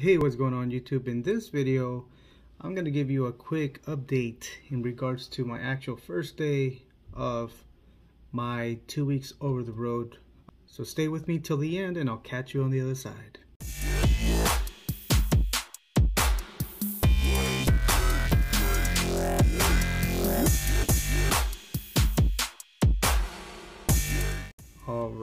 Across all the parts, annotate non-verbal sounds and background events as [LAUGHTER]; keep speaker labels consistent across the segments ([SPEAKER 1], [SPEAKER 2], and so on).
[SPEAKER 1] Hey, what's going on YouTube? In this video, I'm going to give you a quick update in regards to my actual first day of my two weeks over the road. So stay with me till the end and I'll catch you on the other side.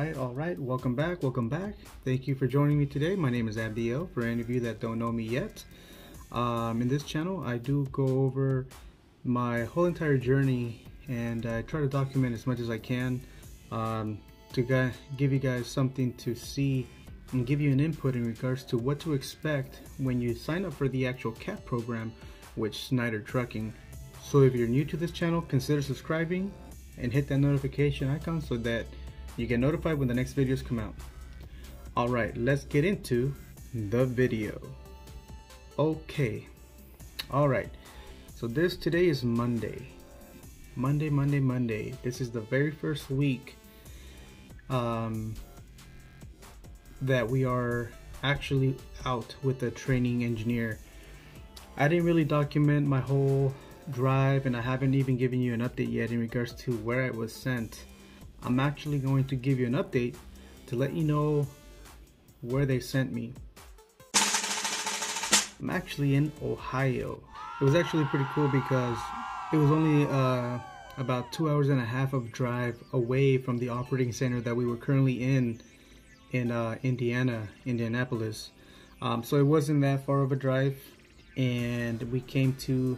[SPEAKER 1] Right, all right. Welcome back. Welcome back. Thank you for joining me today. My name is Abdiel. For any of you that don't know me yet, um, in this channel, I do go over my whole entire journey and I try to document as much as I can um, to give you guys something to see and give you an input in regards to what to expect when you sign up for the actual CAT program with Schneider Trucking. So if you're new to this channel, consider subscribing and hit that notification icon so that you get notified when the next videos come out. Alright, let's get into the video. Okay. Alright. So this today is Monday. Monday, Monday, Monday. This is the very first week um, that we are actually out with a training engineer. I didn't really document my whole drive and I haven't even given you an update yet in regards to where it was sent. I'm actually going to give you an update to let you know where they sent me. I'm actually in Ohio. It was actually pretty cool because it was only uh, about two hours and a half of drive away from the operating center that we were currently in in uh, Indiana, Indianapolis. Um, so it wasn't that far of a drive, and we came to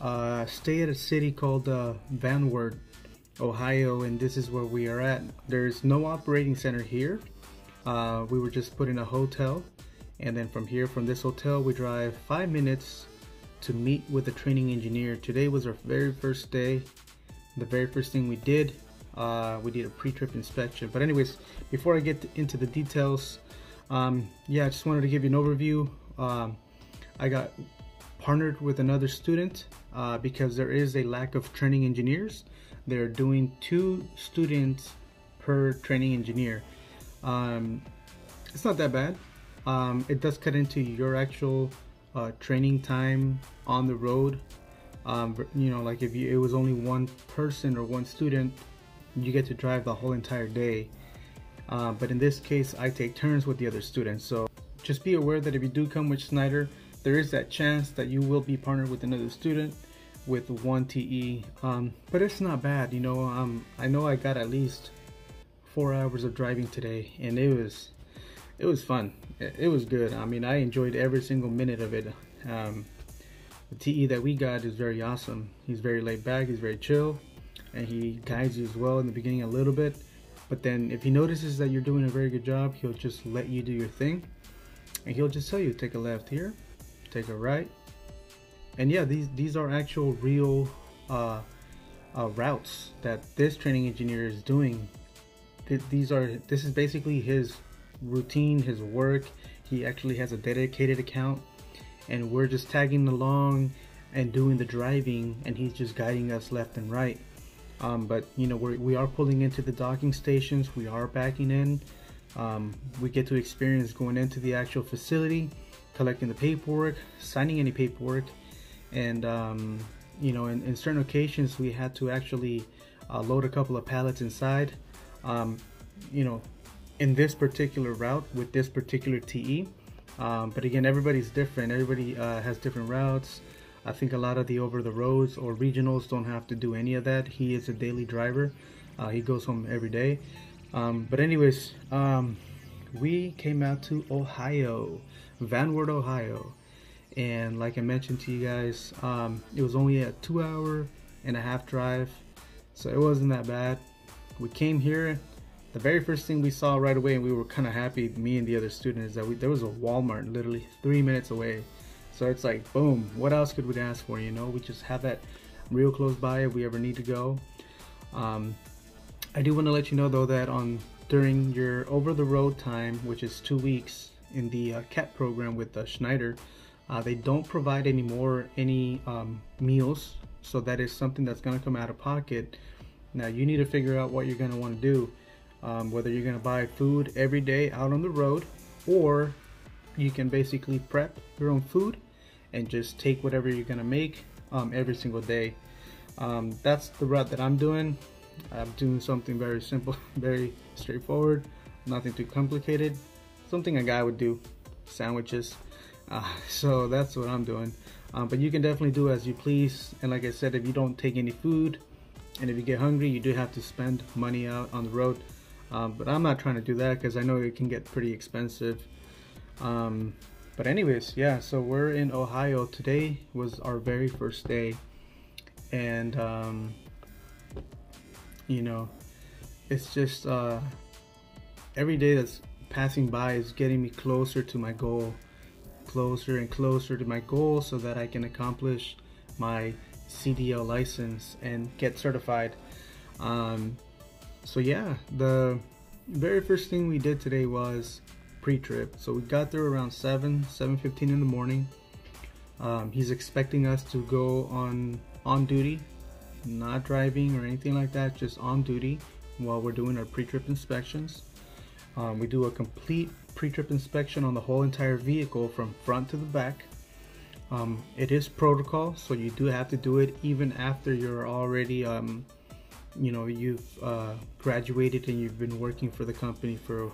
[SPEAKER 1] uh, stay at a city called uh, Van Wert, Ohio, and this is where we are at. There's no operating center here. Uh, we were just put in a hotel, and then from here, from this hotel, we drive five minutes to meet with a training engineer. Today was our very first day. The very first thing we did, uh, we did a pre-trip inspection. But anyways, before I get into the details, um, yeah, I just wanted to give you an overview. Um, I got partnered with another student uh, because there is a lack of training engineers they're doing two students per training engineer. Um, it's not that bad. Um, it does cut into your actual uh, training time on the road. Um, you know, like if you, it was only one person or one student, you get to drive the whole entire day. Uh, but in this case, I take turns with the other students. So just be aware that if you do come with Schneider, there is that chance that you will be partnered with another student with one TE, um, but it's not bad. You know, um, I know I got at least four hours of driving today, and it was it was fun. It, was good. I mean, I enjoyed every single minute of it. Um, the TE that we got is very awesome. He's very laid back. He's very chill, and he guides you as well in the beginning a little bit. But then, if he notices that you're doing a very good job, he'll just let you do your thing, and he'll just tell you take a left here, take a right, and yeah these these are actual real uh, uh, routes that this training engineer is doing. Th these are this is basically his routine his work. He actually has a dedicated account and we're just tagging along and doing the driving and he's just guiding us left and right. Um, but you know we're, we are pulling into the docking stations. We are backing in. Um, we get to experience going into the actual facility collecting the paperwork signing any paperwork and um, you know in, in, certain occasions we had to actually uh, load a couple of pallets inside. Um, you know in this particular route with this particular TE um, but again everybody's different. Everybody uh, has different routes. I think a lot of the over the roads or regionals don't have to do any of that. He is a daily driver. Uh, he goes home every day. Um, but anyways um, we came out to Ohio Van Wert Ohio and like I mentioned to you guys um, it was only a two hour and a half drive so it wasn't that bad. We came here the very first thing we saw right away and we were kind of happy me and the other student is that we, there was a Walmart literally three minutes away. So it's like boom what else could we ask for you know? We just have that real close by if we ever need to go. Um, I do want to let you know though that on during your over the road time which is two weeks in the uh, CAT program with uh, Schneider uh, they don't provide any more any um, meals, so that is something that's going to come out of pocket. Now you need to figure out what you're going to want to do, um, whether you're going to buy food every day out on the road, or you can basically prep your own food and just take whatever you're gonna make um, every single day. Um, that's the route that I'm doing. I'm doing something very simple, [LAUGHS] very straightforward, nothing too complicated. Something a guy would do, sandwiches. Uh, [SIGHS] so that's what I'm doing. Um, but you can definitely do as you please. And like I said, if you don't take any food, and if you get hungry, you do have to spend money out on the road. Um, but I'm not trying to do that because I know it can get pretty expensive. Um, but anyways, yeah. So we're in Ohio today. Was our very first day, and um, you know, it's just uh, every day that's passing by is getting me closer to my goal closer and closer to my goal so that I can accomplish my CDL license and get certified. Um, so yeah, the very first thing we did today was pre-trip. So we got there around 7, 7.15 in the morning. Um, he's expecting us to go on on duty, not driving or anything like that, just on duty while we're doing our pre-trip inspections. Um, we do a complete pre-trip inspection on the whole entire vehicle from front to the back. Um, it is protocol, so you do have to do it even after you're already, um, you know, you've uh, graduated and you've been working for the company for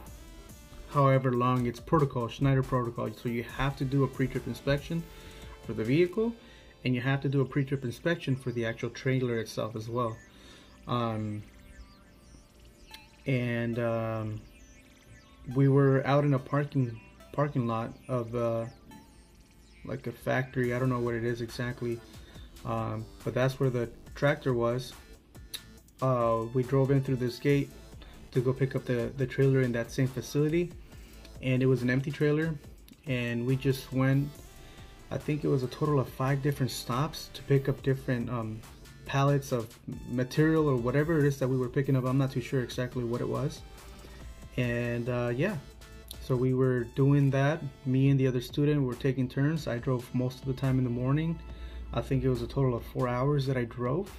[SPEAKER 1] however long. It's protocol, Schneider protocol. So you have to do a pre-trip inspection for the vehicle, and you have to do a pre-trip inspection for the actual trailer itself as well. Um, and um, we were out in a parking parking lot of uh, like a factory. I don't know what it is exactly, um, but that's where the tractor was. Uh, we drove in through this gate to go pick up the, the trailer in that same facility, and it was an empty trailer. And we just went. I think it was a total of five different stops to pick up different um, pallets of material or whatever it is that we were picking up. I'm not too sure exactly what it was and uh, yeah. So we were doing that me and the other student were taking turns. I drove most of the time in the morning. I think it was a total of four hours that i drove.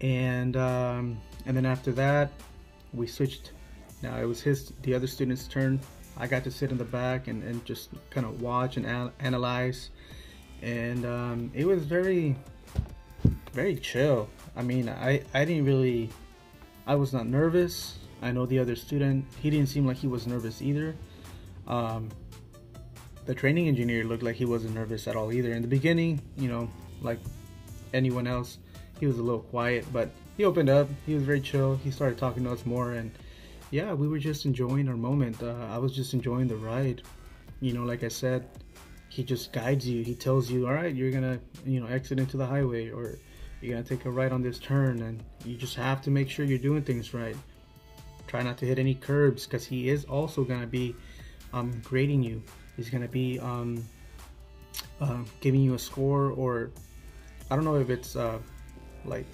[SPEAKER 1] And um, and then after that we switched. Now it was his the other student's turn. I got to sit in the back and, and just kind of watch and al- analyze. And um, it was very very chill. I mean i i didn't really i was not nervous I know the other student, he didn't seem like he was nervous either. Um, the training engineer looked like he wasn't nervous at all either. In the beginning, you know, like anyone else, he was a little quiet, but he opened up. He was very chill. He started talking to us more, and yeah, we were just enjoying our moment. Uh, I was just enjoying the ride. You know, like I said, he just guides you. He tells you, all right, you're gonna, you know, exit into the highway, or you're gonna take a right on this turn, and you just have to make sure you're doing things right. Try not to hit any curbs because he is also going to be um, grading you. He's going to be um, uh, giving you a score or I don't know if it's uh, like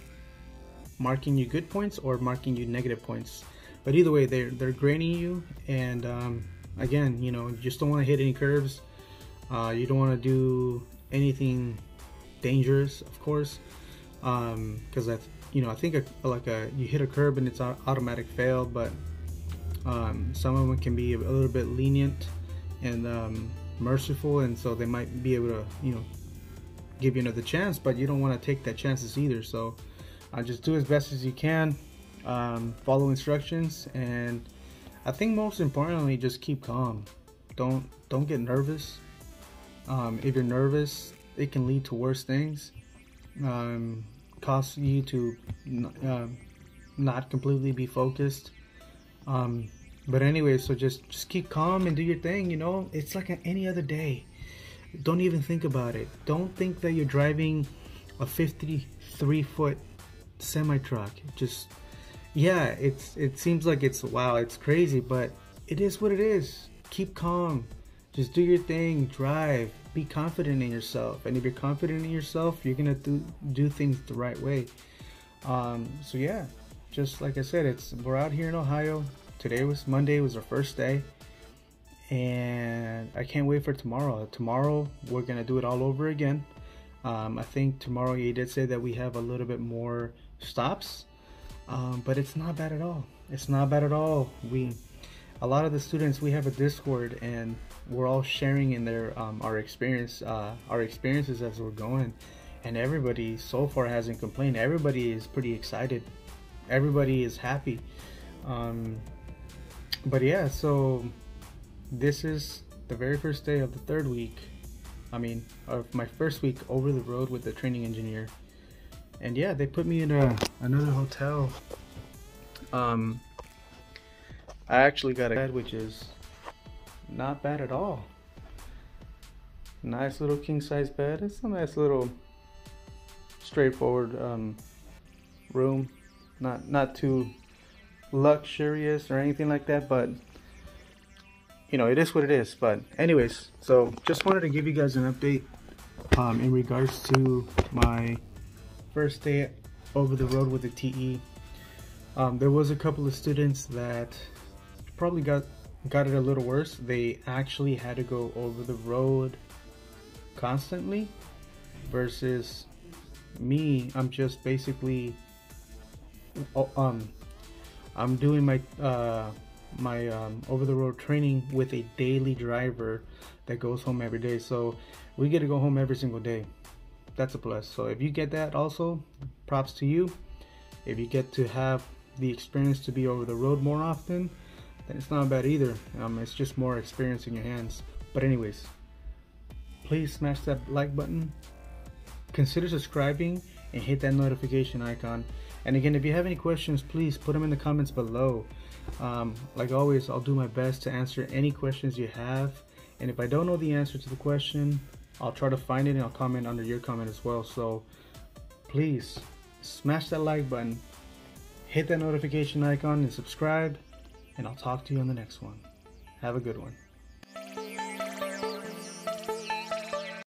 [SPEAKER 1] marking you good points or marking you negative points. But either way, they're, they're grading you. And um, again, you know, you just don't want to hit any curves. Uh, you don't want to do anything dangerous, of course, because um, that's you know, I think a, like a you hit a curb and it's automatic fail, but um, some of them can be a little bit lenient and um, merciful, and so they might be able to you know give you another chance, but you don't want to take that chances either. So uh, just do as best as you can, um, follow instructions, and I think most importantly, just keep calm. Don't don't get nervous. Um, if you're nervous, it can lead to worse things. Um, cause you to uh, not completely be focused. Um, but anyway, so just just keep calm and do your thing. You know, it's like any other day. Don't even think about it. Don't think that you're driving a 53 foot semi truck. Just yeah, it's it seems like it's wow, it's crazy, but it is what it is. Keep calm. Just do your thing. Drive be confident in yourself. And if you're confident in yourself you're gonna do do things the right way. Um, so yeah just like i said it's we're out here in ohio. Today was monday was our first day. And i can't wait for tomorrow. Tomorrow we're gonna do it all over again. Um, i think tomorrow he did say that we have a little bit more stops um, but it's not bad at all. It's not bad at all. We a lot of the students we have a Discord and we're all sharing in their um, our experience uh, our experiences as we're going, and everybody so far hasn't complained. Everybody is pretty excited. Everybody is happy. Um, but yeah, so this is the very first day of the third week. I mean, of my first week over the road with the training engineer. And yeah, they put me in a, another hotel. Um, I actually got a bed, which is not bad at all. Nice little king size bed. It's a nice little straightforward um, room. Not not too luxurious or anything like that, but you know, it is what it is. But anyways, so just wanted to give you guys an update um, in regards to my first day over the road with the TE. Um, there was a couple of students that probably got got it a little worse. They actually had to go over the road constantly versus me. I'm just basically oh, um I'm doing my uh my um, over the road training with a daily driver that goes home every day. So we get to go home every single day. That's a plus. So if you get that also, props to you. If you get to have the experience to be over the road more often, then it's not bad either. Um, it's just more experience in your hands. But anyways, please smash that like button. Consider subscribing and hit that notification icon. And again, if you have any questions, please put them in the comments below. Um, like always, I'll do my best to answer any questions you have. And if I don't know the answer to the question, I'll try to find it and I'll comment under your comment as well. So please smash that like button, hit that notification icon, and subscribe and I'll talk to you on the next one. Have a good one.